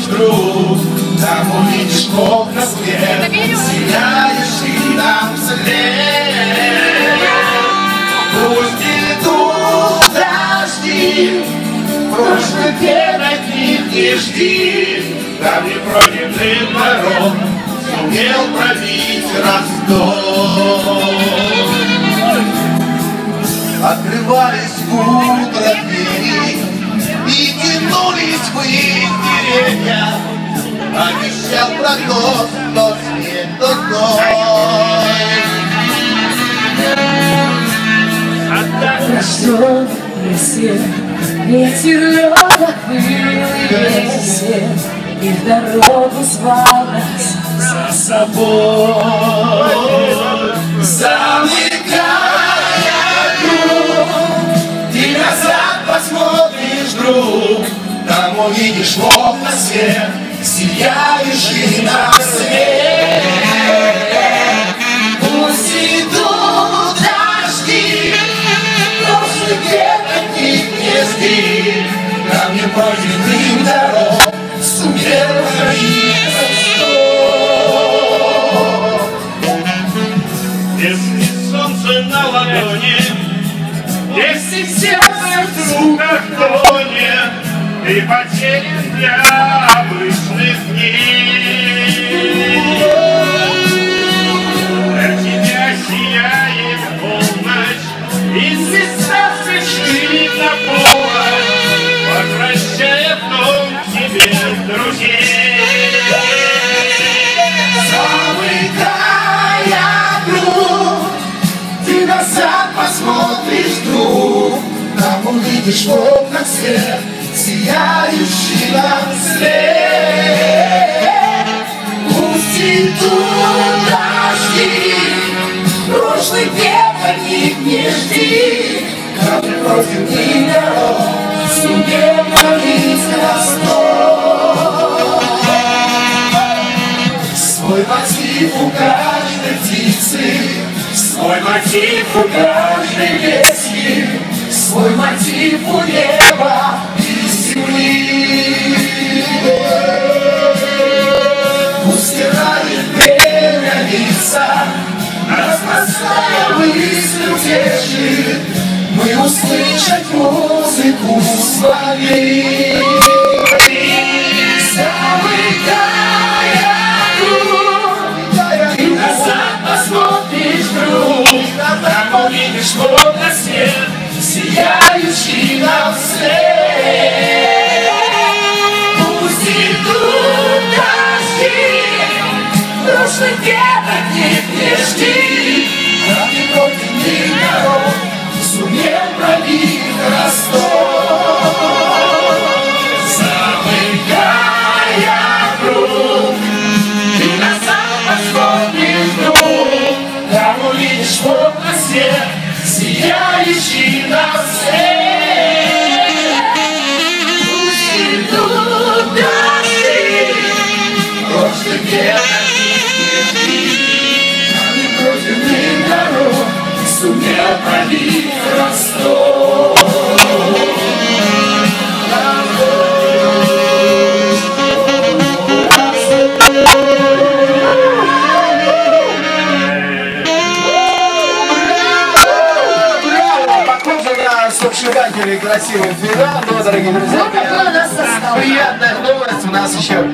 посмотришь вдруг, там увидишь окна свет, сияющий нам вслед. Пусть идут дожди, прошлый день от них не жди, там непройденный дорог сумел пробить Ростов. Открывались утро двери И тянулись в деревья Обещал прогноз, но свет дурной Рожден лесе, ветер лёда пыл весен, И в дорогу звал нас за собой. Увидишь в окна свет Сияющий на свет Пусть идут дожди Прошлый век от них не жди Там не пройденным дорог Сумел пробить Ростов. Если солнце на ладони, если сердце вдруг тонет, ты потерян для обычных дней. Для тебя сияет полночь, и звезда свечи на полночь, возвращая в дом тебе друзей. Замыкая круг, ты назад посмотришь, друг, там увидишь в окнах свет, сияющий нам след. Пусть идут дожди, прошлый век них не жди, там против дорог, сумел пробить Ростов. Свой мотив у каждой птицы, свой мотив у каждой ветки, свой мотив у неба стирает время лица, утешит, мы услышать музыку смогли. Замыкая от них не жди, ради против них народ сумел пробить Ростов. Замыкая круг, ты назад посмотришь вдруг, там увидишь в окна свет, сияющий на свет. На сопшивателей красивый финал, но, дорогие друзья, Какой у нас состав? приятная новость у нас еще